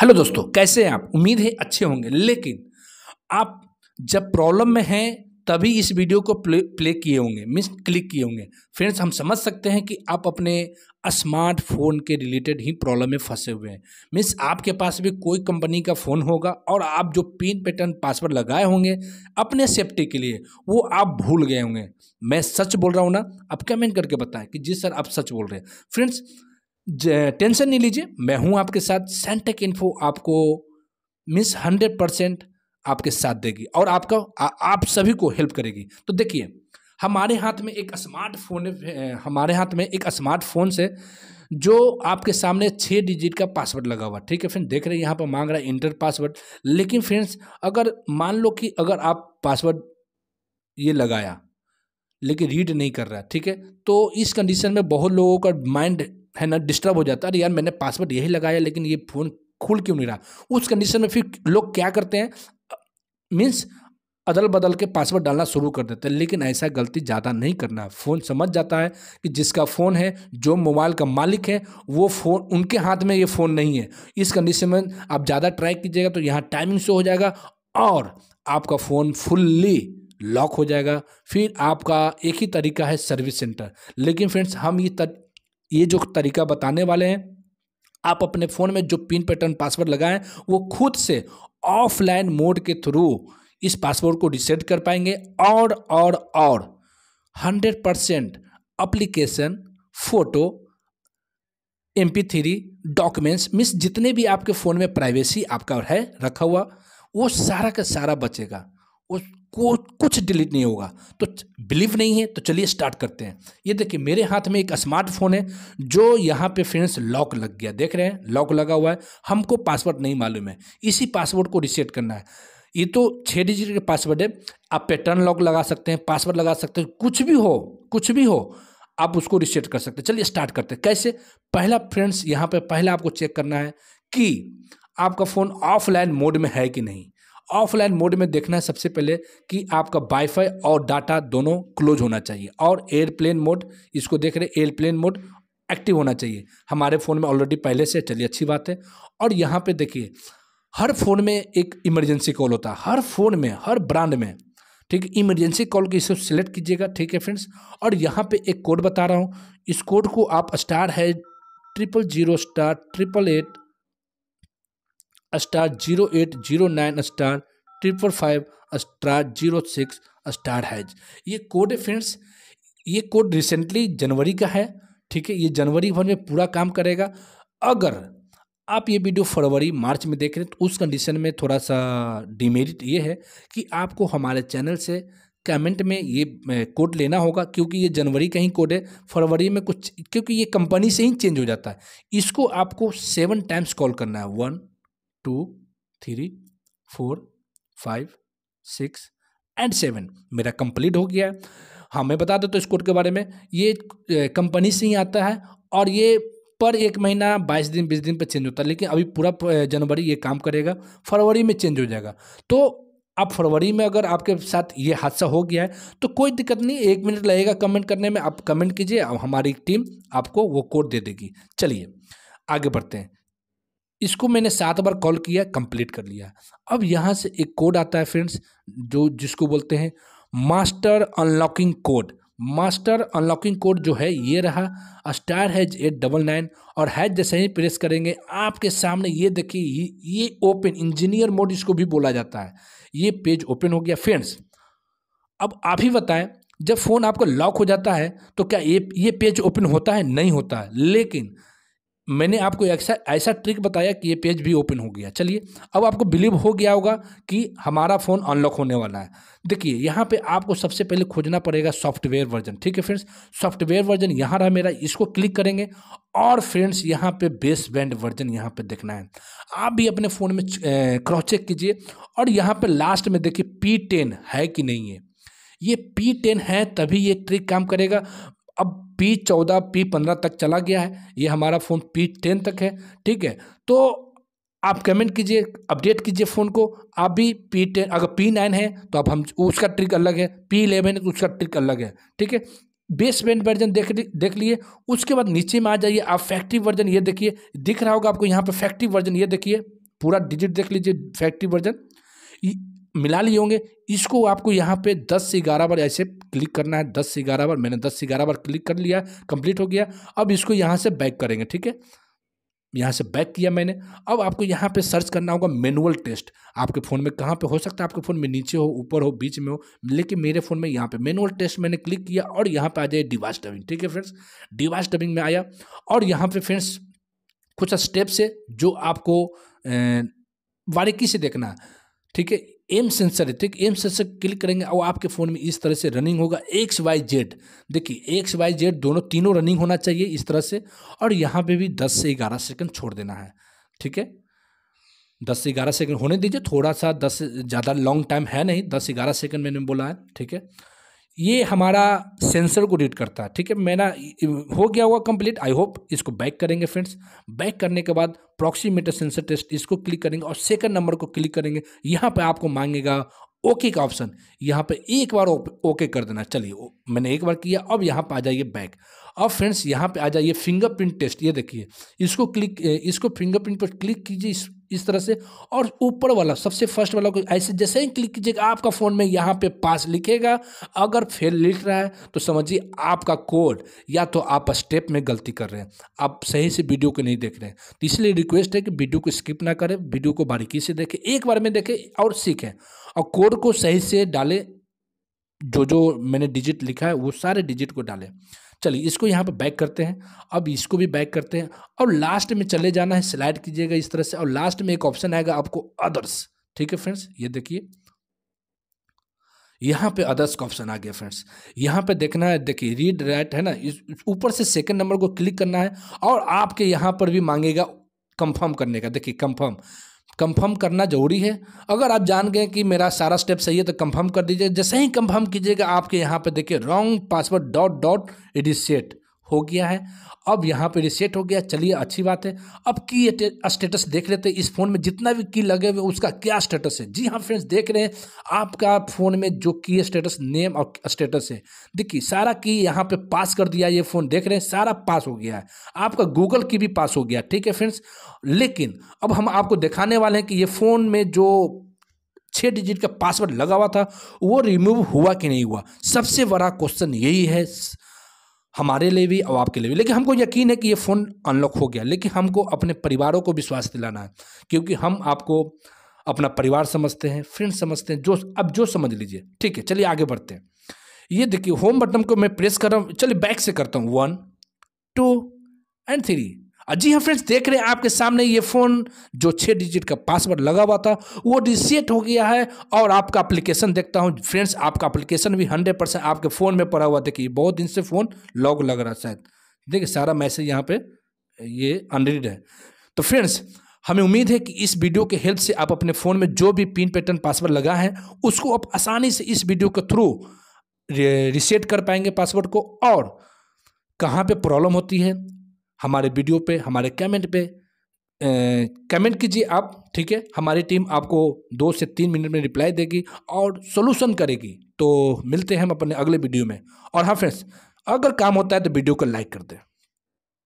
Hello दोस्तों, कैसे हैं आप? उम्मीद है अच्छे होंगे। लेकिन आप जब प्रॉब्लम में हैं, तभी इस वीडियो को प्ले प्ले किए होंगे मीन्स क्लिक किए होंगे। फ्रेंड्स, हम समझ सकते हैं कि आप अपने स्मार्टफ़ोन के रिलेटेड ही प्रॉब्लम में फंसे हुए हैं। मीन्स आपके पास भी कोई कंपनी का फ़ोन होगा और आप जो पिन पैटर्न पासवर्ड लगाए होंगे अपने सेफ्टी के लिए, वो आप भूल गए होंगे। मैं सच बोल रहा हूँ ना? आप कमेंट करके बताएँ कि जी सर, आप सच बोल रहे हैं। फ्रेंड्स टेंशन नहीं लीजिए मैं हूँ आपके साथ सेंटेक इन्फो आपको मिस हंड्रेड परसेंट आपके साथ देगी और आपका आ, आप सभी को हेल्प करेगी। तो देखिए हमारे हाथ में एक स्मार्टफ़ोन हमारे हाथ में एक स्मार्टफ़ोन से जो आपके सामने छः डिजिट का पासवर्ड लगा हुआ ठीक है फ्रेंड देख रहे हैं यहाँ पर मांग रहा है इंटर पासवर्ड लेकिन फ्रेंड्स अगर मान लो कि अगर आप पासवर्ड ये लगाया लेकिन रीड नहीं कर रहा ठीक है? तो इस कंडीशन में बहुत लोगों का माइंड है ना डिस्टर्ब हो जाता है। अरे यार, मैंने पासवर्ड यही लगाया, लेकिन ये फ़ोन खुल क्यों नहीं रहा? उस कंडीशन में फिर लोग क्या करते हैं? मीन्स अदल बदल के पासवर्ड डालना शुरू कर देते हैं, लेकिन ऐसा गलती ज़्यादा नहीं करना। है फ़ोन समझ जाता है कि जिसका फ़ोन है, जो मोबाइल का मालिक है, वो फ़ोन उनके हाथ में ये फ़ोन नहीं है। इस कंडीशन में आप ज़्यादा ट्राई कीजिएगा तो यहाँ टाइमिंग शो हो जाएगा और आपका फ़ोन फुल्ली लॉक हो जाएगा। फिर आपका एक ही तरीका है सर्विस सेंटर लेकिन फ्रेंड्स हम ये ये जो तरीका बताने वाले हैं, आप अपने फ़ोन में जो पिन पैटर्न पासवर्ड लगाएँ, वो खुद से ऑफलाइन मोड के थ्रू इस पासवर्ड को रिसेट कर पाएँगे और और और। Hundred percent application photo, M P three, documents means जितने भी आपके फ़ोन में प्राइवेसी आपका है, रखा हुआ, वो सारा का सारा बचेगा। वो को कुछ डिलीट नहीं होगा। तो बिलीव नहीं है तो चलिए स्टार्ट करते हैं। ये देखिए, मेरे हाथ में एक स्मार्टफ़ोन है, जो यहाँ पे फ्रेंड्स लॉक लग गया। देख रहे हैं लॉक लगा हुआ है। हमको पासवर्ड नहीं मालूम है। इसी पासवर्ड को रिसेट करना है। ये तो छः डिजिट के पासवर्ड है। आप पैटर्न लॉक लगा सकते हैं पासवर्ड लगा सकते हैं। कुछ भी हो, कुछ भी हो, आप उसको रिसेट कर सकते हैं। चलिए स्टार्ट करते हैं। कैसे? पहला फ्रेंड्स यहाँ पे, पहला आपको चेक करना है कि आपका फ़ोन ऑफलाइन मोड में है कि नहीं। ऑफलाइन मोड में देखना है सबसे पहले कि आपका वाईफाई और डाटा दोनों क्लोज होना चाहिए और एयरप्लेन मोड इसको देख रहे एयरप्लेन मोड एक्टिव होना चाहिए। हमारे फ़ोन में ऑलरेडी पहले से चलिए अच्छी बात है। और यहाँ पे देखिए, हर फ़ोन में एक इमरजेंसी कॉल होता है, हर फ़ोन में, हर ब्रांड में। ठीक है इमरजेंसी कॉल की इसको सिलेक्ट कीजिएगा, ठीक है फ्रेंड्स और यहाँ पे एक कोड बता रहा हूँ, इस कोड को आप स्टार है triple zero star triple eight star zero eight zero nine star, triple five star zero six star hash ये कोड है फ्रेंड्स, ये कोड रिसेंटली जनवरी का है, ठीक है? ये जनवरी भर में पूरा काम करेगा। अगर आप ये वीडियो फरवरी, मार्च में देख रहे हैं तो उस कंडीशन में थोड़ा सा डिमेरिट ये है कि आपको हमारे चैनल से कमेंट में ये कोड लेना होगा, क्योंकि ये जनवरी का ही कोड है, फरवरी में कुछ, क्योंकि ये कंपनी से ही चेंज हो जाता है। इसको आपको सेवन टाइम्स कॉल करना है। One two, three, four, five, six and seven. मेरा कंप्लीट हो गया है। हाँ मैं बता देता तो इस कोड के बारे में। ये कंपनी से ही आता है और ये पर एक महीना बाईस दिन, बीस दिन पर चेंज होता है, लेकिन अभी पूरा जनवरी ये काम करेगा, फरवरी में चेंज हो जाएगा। तो आप फरवरी में अगर आपके साथ ये हादसा हो गया है तो कोई दिक्कत नहीं, एक मिनट लगेगा कमेंट करने में, आप कमेंट कीजिए, हमारी टीम आपको वो कोड दे देगी। चलिए, आगे बढ़ते हैं। इसको मैंने सात बार कॉल किया, कंप्लीट कर लिया। अब यहाँ से एक कोड आता है फ्रेंड्स, जो, जिसको बोलते हैं master unlocking code. Master unlocking code जो है, ये रहा। Star hash eight double nine और हैज़ जैसे ही प्रेस करेंगे, आपके सामने ये देखिए ये ओपन इंजीनियर मोड इसको भी बोला जाता है। ये पेज ओपन हो गया। फ्रेंड्स, अब आप ही बताएँ, जब फ़ोन आपका लॉक हो जाता है तो क्या ये ये पेज ओपन होता है? नहीं होता है। लेकिन मैंने आपको ऐसा ऐसा ट्रिक बताया कि ये पेज भी ओपन हो गया। चलिए, अब आपको बिलीव हो गया होगा कि हमारा फ़ोन अनलॉक होने वाला है। देखिए, यहाँ पे आपको सबसे पहले खोजना पड़ेगा सॉफ्टवेयर वर्जन ठीक है फ्रेंड्स सॉफ्टवेयर वर्जन यहाँ रहा मेरा, इसको क्लिक करेंगे और फ्रेंड्स यहाँ पे बेस बैंड वर्जन यहाँ पे देखना है। आप भी अपने फ़ोन में क्रॉस चेक कीजिए और यहाँ पे लास्ट में देखिए पी टेन है कि नहीं है। ये पी टेन है तभी ये ट्रिक काम करेगा। अब पी चौदह पी पंद्रह तक चला गया है। ये हमारा फ़ोन पी टेन तक है, ठीक है? तो आप कमेंट कीजिए अपडेट कीजिए फ़ोन को। आप भी पी टेन, अगर पी नाइन है तो अब हम, उसका ट्रिक अलग है। पी इलेवन है तो उसका ट्रिक अलग है, ठीक है? बेस बैंड वर्जन देख देख लिए। उसके बाद नीचे में आ जाइए, आप फैक्ट्री वर्जन ये देखिए। दिख रहा होगा आपको, यहाँ पर फैक्ट्री वर्जन ये देखिए। पूरा डिजिट देख लीजिए फैक्ट्री वर्जन मिला लिए होंगे। इसको आपको यहाँ पे 10 से ग्यारह बार ऐसे क्लिक करना है। 10 से ग्यारह बार, मैंने 10 से ग्यारह बार क्लिक कर लिया, कंप्लीट हो गया। अब इसको यहाँ से बैक करेंगे, ठीक है? यहाँ से बैक किया मैंने। अब आपको यहाँ पे सर्च करना होगा मैनुअल टेस्ट। आपके फ़ोन में कहाँ पे हो सकता है? आपके फ़ोन में नीचे हो, ऊपर हो, बीच में हो, लेकिन मेरे फ़ोन में यहाँ पे मैनुअल टेस्ट मैंने क्लिक किया और यहाँ पे आ जाए डिवाइस डबिंग ठीक है फ्रेंड्स? डिवाइस डबिंग में आया और यहाँ पे फ्रेंड्स कुछ स्टेप्स है जो आपको बारीकी से देखना है, ठीक है? एम सेंसर है, ठीक? एम सेंसर क्लिक करेंगे, और आपके फ़ोन में इस तरह से रनिंग होगा एक्स वाई जेड देखिए एक्स वाई जेड दोनों तीनों रनिंग होना चाहिए इस तरह से, और यहाँ पे भी दस से ग्यारह सेकंड छोड़ देना है, ठीक है? दस से ग्यारह सेकंड होने दीजिए, थोड़ा सा दस ज़्यादा लॉन्ग टाइम है नहीं, दस से ग्यारह सेकंड मैंने बोला है, ठीक है? ये हमारा सेंसर को रीड करता है, ठीक है? मेरा, हो गया हुआ कंप्लीट आई होप इसको बैक करेंगे फ्रेंड्स बैक करने के बाद प्रॉक्सीमीटर सेंसर टेस्ट इसको क्लिक करेंगे और सेकंड नंबर को क्लिक करेंगे. यहाँ पे आपको मांगेगा ओके का ऑप्शन यहाँ पे एक बार ओके कर देना. चलिए मैंने एक बार किया, अब यहाँ पर आ जाइए बैक अब फ्रेंड्स यहाँ पे आ जाइए फिंगरप्रिंट टेस्ट ये देखिए। इसको क्लिक इसको फिंगरप्रिंट पर क्लिक कीजिए इस, इस तरह से और ऊपर वाला सबसे फ़र्स्ट वाला को ऐसे जैसे ही क्लिक कीजिएगा आपका फ़ोन में यहाँ पे पास लिखेगा। अगर फेल लिख रहा है तो समझिए आपका कोड या तो आप स्टेप में गलती कर रहे हैं। आप सही से वीडियो को नहीं देख रहे हैं। तो इसलिए रिक्वेस्ट है कि वीडियो को स्किप ना करें वीडियो को बारीकी से देखें एक बार में देखें और सीखें। और कोड को सही से डालें जो जो मैंने डिजिट लिखा है वो सारे डिजिट को डालें। चलिए, इसको यहाँ पे बैक करते हैं। अब इसको भी बैक करते हैं और लास्ट में चले जाना है स्लाइड कीजिएगा इस तरह से और लास्ट में एक ऑप्शन आएगा आपको अदर्स ठीक है फ्रेंड्स ये देखिए। यहाँ पे अदर्स का ऑप्शन आ गया फ्रेंड्स यहाँ पे देखना है, देखिए रीड राइट है ना? ऊपर से सेकंड नंबर को क्लिक करना है और आपके यहाँ पर भी मांगेगा कंफर्म करने का। देखिए कंफर्म कंफर्म करना ज़रूरी है। अगर आप जान गए कि मेरा सारा स्टेप सही है तो कंफर्म कर दीजिए। जैसे ही कंफर्म कीजिएगा, आपके यहाँ पे देखिए wrong password dot dot reset हो गया है। अब यहाँ पे रिसेट हो गया। चलिए, अच्छी बात है। अब की स्टेटस देख लेते हैं। इस फ़ोन में जितना भी की लगे हुए, उसका क्या स्टेटस है? जी हाँ फ्रेंड्स देख रहे हैं। आपका फ़ोन में जो की स्टेटस नेम और स्टेटस है। देखिए, सारा की यहाँ पे पास कर दिया ये फ़ोन देख रहे हैं। सारा पास हो गया है। आपका गूगल की भी पास हो गया, ठीक है फ्रेंड्स लेकिन अब हम आपको दिखाने वाले हैं कि ये फ़ोन में जो छः डिजिट का पासवर्ड लगा हुआ था, वो रिमूव हुआ कि नहीं हुआ? सबसे बड़ा क्वेश्चन यही है। हमारे लिए भी और आपके लिए भी। लेकिन हमको यकीन है कि ये फ़ोन अनलॉक हो गया। लेकिन हमको अपने परिवारों को विश्वास दिलाना है। क्योंकि हम आपको अपना परिवार समझते हैं फ्रेंड समझते हैं, जो, अब जो समझ लीजिए। ठीक है, चलिए आगे बढ़ते हैं। ये देखिए होम बटन को मैं प्रेस कर रहा हूँ। चलिए बैक से करता हूँ। वन टू एंड थ्री जी हाँ फ्रेंड्स, देख रहे हैं आपके सामने ये फ़ोन जो छः डिजिट का पासवर्ड लगा हुआ था, वो रिसेट हो गया है और आपका एप्लीकेशन देखता हूँ। फ्रेंड्स, आपका एप्लीकेशन भी हंड्रेड परसेंट आपके फ़ोन में पड़ा हुआ देखिए बहुत दिन से फ़ोन लॉग लग रहा है शायद। देखिए, सारा मैसेज यहाँ पे, ये अनरीड है। तो फ्रेंड्स, हमें उम्मीद है कि इस वीडियो के हेल्प से आप अपने फ़ोन में जो भी पिन पैटर्न पासवर्ड लगा है, उसको आप आसानी से इस वीडियो के थ्रू रिसेट कर पाएँगे पासवर्ड को। और कहाँ पे प्रॉब्लम होती है हमारे वीडियो पे, हमारे कमेंट पे कमेंट कीजिए आप, ठीक है? हमारी टीम आपको दो से तीन मिनट में रिप्लाई देगी और सोल्यूशन करेगी। तो मिलते हैं हम अपने अगले वीडियो में। और हाँ फ्रेंड्स अगर काम होता है तो वीडियो को लाइक कर दें।